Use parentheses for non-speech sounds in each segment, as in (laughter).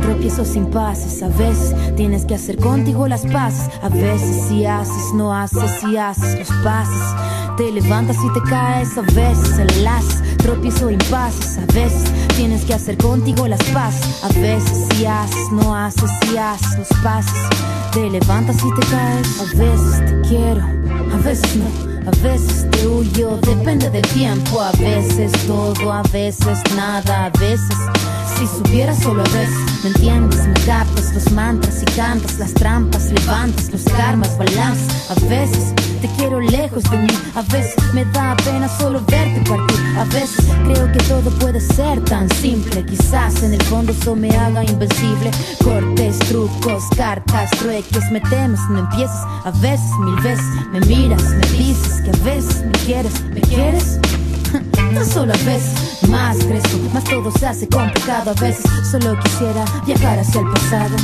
tropiezos impases. A veces tienes que hacer contigo las paces. A veces si haces, no haces, si haces los pases. Te levantas y te caes. A veces enlaces, tropiezo impases. A veces tienes que hacer contigo las paces. A veces si haces, no haces, si haces los pases. Te levantas y te caes. A veces te quiero, a veces no. A veces te huyo, depende del tiempo. A veces todo, a veces nada, a veces. Si supieras solo a veces, me entiendes, me captas los mantras y cantas las trampas, levantas los karmas, balanzas. A veces te quiero lejos de mí, a veces me da pena solo verte partir. A veces creo que todo puede ser tan simple, quizás en el fondo eso me haga invencible. Cortes, trucos, cartas, trueques, me temes, no empieces. A veces, mil veces, me miras, me dices que a veces me quieres, me quieres. (laughs) No solo a veces, más crezco, más todo se hace complicado. A veces solo quisiera viajar hacia el pasado.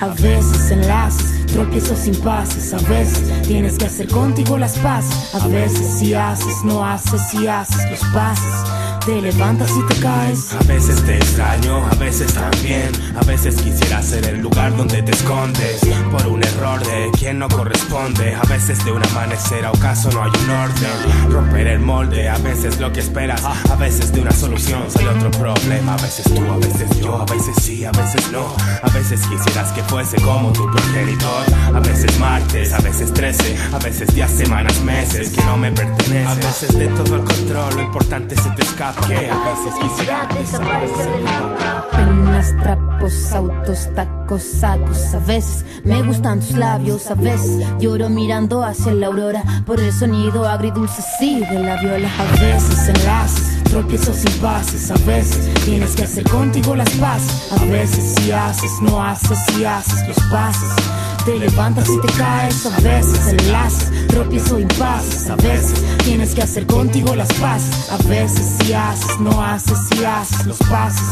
A veces enlaces, tropiezos impases. A veces tienes que hacer contigo las paces. A veces si haces, no haces, si haces los pases. Te levantas y te caes. A veces te extraño, a veces también. A veces quisiera ser el lugar donde te escondes. Por un error de quien no corresponde. A veces de un amanecer a ocaso no hay un orden. Romper el molde, a veces lo que esperas. A veces de una solución sale otro problema. A veces tú, a veces yo, a veces sí, a veces no. A veces quisieras que fuese como tu progenitor. A veces martes, a veces trece. A veces días, semanas, meses que no me pertenecen. A veces de todo el control, lo importante se te escapa. Que a veces quisiera desaparecer. Penas, trapos, autos, tacos, A veces me gustan tus labios, a veces lloro mirando hacia la aurora por el sonido agridulce sí de la viola. A veces enlaces, tropiezos impases. A veces tienes que hacer contigo las paces. A veces si haces, no haces, si haces los pases. Te levantas y te caes, a veces enlaces, tropiezo impases, a veces tienes que hacer contigo las paces, a veces si haces, no haces, si haces los pases.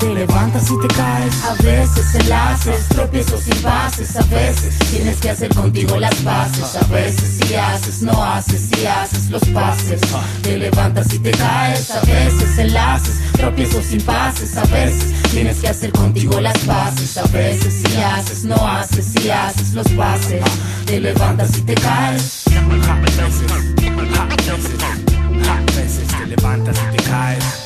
Te levantas y te caes, a veces enlaces, tropiezos impases, a veces tienes que hacer contigo las paces, a veces si haces, no haces, si haces los pases. Te levantas y te caes, a veces enlaces, tropiezos impases, a veces Tienes que hacer contigo las bases. A veces si haces, no haces, si haces los pases. Te levantas y te caes. A veces, a veces, a veces te levantas y te caes.